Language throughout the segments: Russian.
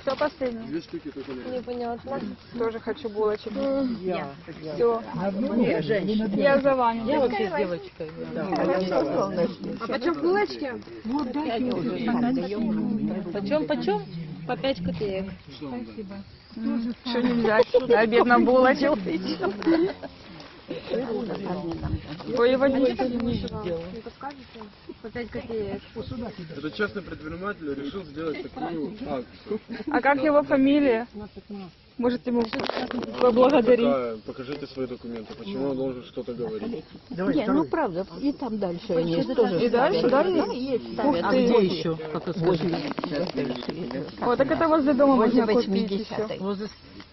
Все последнее. Две штуки только лежат. Непонятно. Тоже хочу булочек. Я. Все. Нет, женщина. Я за вами. Я вообще с девочкой. А почем булочки? Почем, почем? По 5 копеек. Дать? Что не взять? Обед на булочек. Ой, водички не сделал. Не подскажете? По 5 копеек. Это частный предприниматель решил сделать такую акцию. А как его фамилия? Может ему поблагодарить? Такая, покажите свои документы. Почему он должен что-то говорить? Не, ну правда, и там дальше они тоже И дальше, да, есть? Ух А ты. где еще? Сказать? О, так это возле дома Возле можно купить еще. 80-й. Возле,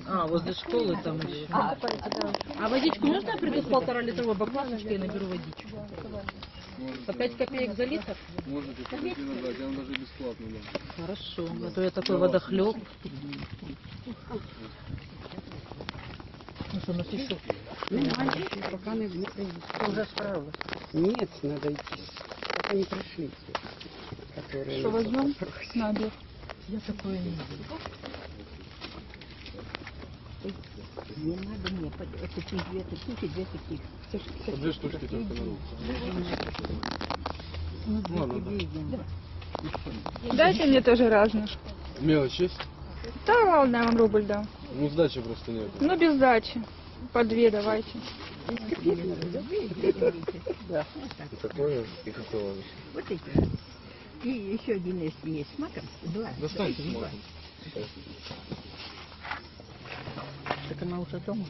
а, возле школы там еще. А водичку можно я приду с полтора литровой баклажечкой и наберу водичку? По 5 копеек за литр? Можете спокойно дать, я вам даже бесплатно дам. Хорошо, а то я такой водохлеб. Ну что, напишу? Уже справилась. Нет, надо идти. Пока не пришли. те, Которые Что возьмем? На обед. Я такое не люблю. Не надо мне. Это две таких и две таких. Две штучки только надо. Ладно, да. Дайте мне тоже разных. Мелочь есть? Да ладно, я вам рубль дам. Ну, сдачи просто нет. Ну, без сдачи. По две давайте. И такое, и какое. Вот эти. И еще один есть, есть с маком. Два. Достаньте с маком. Так она уже дома.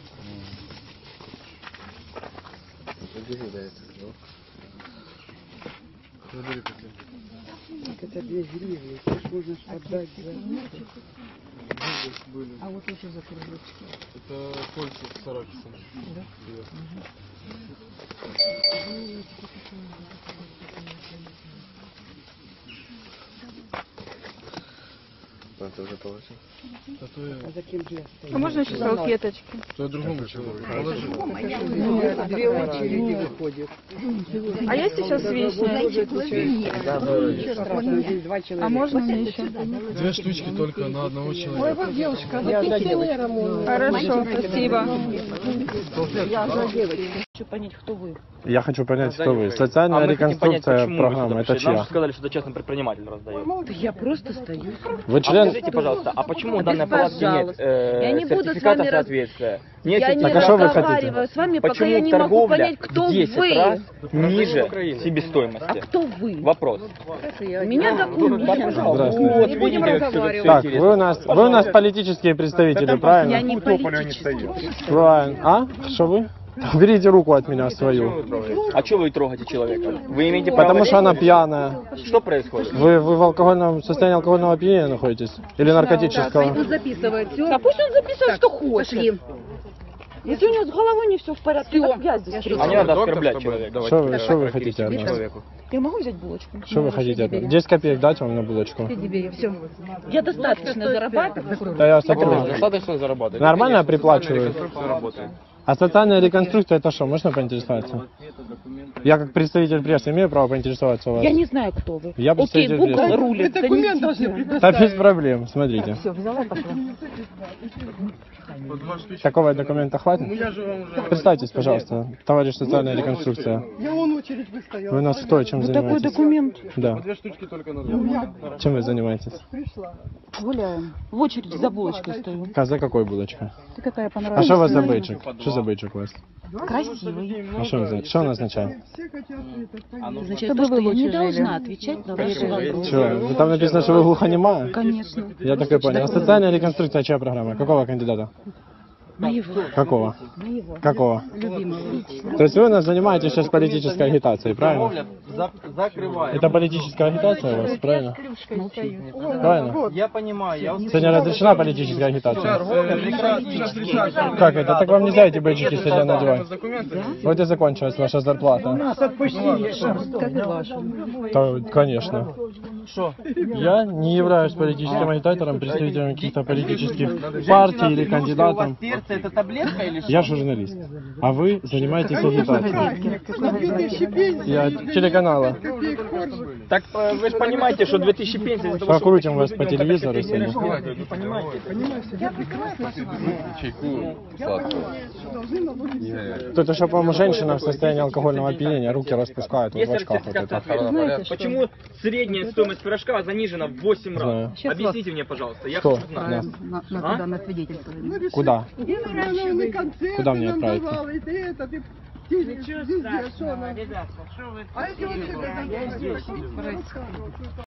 Забери, да, это, ну. Так это две гривны. Ж можно отдать за... А вот эти за кружочки. Это кольца с арахисом. Да? Это уже положил? А то я, А за кем же я стою? А можно еще салфеточки? то я другому человеку положил. Две очереди выходят. А есть еще с вишней? Здесь два человека. А можно мне еще? Две штучки только на одного человека. Я за девочку. Хорошо, спасибо. Я за девочку. Хочу понять, кто вы. Я хочу понять, кто вы. Социальная А понять, реконструкция вы программы. Это пришли. Нам чья? же сказали, что это частный предприниматель раздает. Да я просто стою. Вы А член? скажите, пожалуйста, а почему у данной палатки нет пожалуйста. э, Я не буду с вами раз- соответствия? Нет Я не а разговариваю хотите? с вами, пока Почему я не могу понять, кто в 10 вы. раз ниже себестоимости? Кто вы? Вопрос. Меня документы. пожалуйста. Вот, Вот, не будем видите, разговаривать. Так, вы у нас, вы у нас политические представители, Я правильно? не политический. Правильно. А? Что вы? Уберите руку от меня свою. А что вы трогаете человека? Вы имеете право... Потому что она пьяная. Что происходит? Вы, вы в алкогольном состоянии алкогольного опьянения находитесь? Или наркотического? Он записывает все. Да пусть он записывает, что хочет. Если у него с головой не все в порядке, так я здесь А не надо оскорблять человека. Что вы, что вы хотите от нас? Я могу взять булочку? Что вы хотите от нас? 10 копеек дать вам на булочку? Все. Я достаточно зарабатываю. Да я закрою. Достаточно зарабатывать. Нормально приплачивают? А социальная реконструкция это что? Можно поинтересоваться? Я как представитель прессы имею право поинтересоваться у вас? Я не знаю, кто вы. Я Окей, представитель Гугл прессы. рулит. Документ Да без проблем, смотрите. Все, взяла, пошла. Такого документа хватит? Ну я же вам уже... Представьтесь, пожалуйста, товарищ социальная реконструкция. Я вон очередь выстояла. Вы у нас кто, чем Такой занимаетесь? документ. Да. Две штучки только на два. Чем вы занимаетесь? Гуляем. В очередь за булочкой стою. А за какой булочкой? Ты какая А понравилась? что у вас за бейджик? Что за бейджик у вас? Красивый. А что он, за- что он означает? Значит, чтобы вы не должна отвечать на ваши вопросы. Что? Там написано, что вы глухонемая? Конечно. Я так и понял. А социальная реконструкция чья программа? Какого кандидата? Какого? Какого? То есть вы у нас занимаетесь сейчас политической агитацией, правильно? Закрываю. Это политическая агитация у вас, правильно? Правильно? Я понимаю, я Сегодня разрешена политическая агитация? Решать. Как это? Так вам нельзя эти бейджики сегодня надевать. Вот и закончилась ваша зарплата. То, конечно. Я не являюсь политическим агитатором, представителем каких-то политических партий или кандидатом. Сердце это таблетка или что? Я журналист. А вы занимаетесь агитацией. Я телеканала. Так э, вы же понимаете, что 2000 пенсий из-за того, что Покрутим вас по телевизору сегодня. Вы понимаете? Тут еще, по-моему, женщина в состоянии алкогольного опьянения, руки распускают вот в Есть очках. Вот это. Почему средняя стоимость пирожка занижена в 8 Знаю. раз? Объясните мне, пожалуйста. Я хочу знать. Да. А? Куда? Куда мне отправиться? Ничего страшного, ребята, что вы...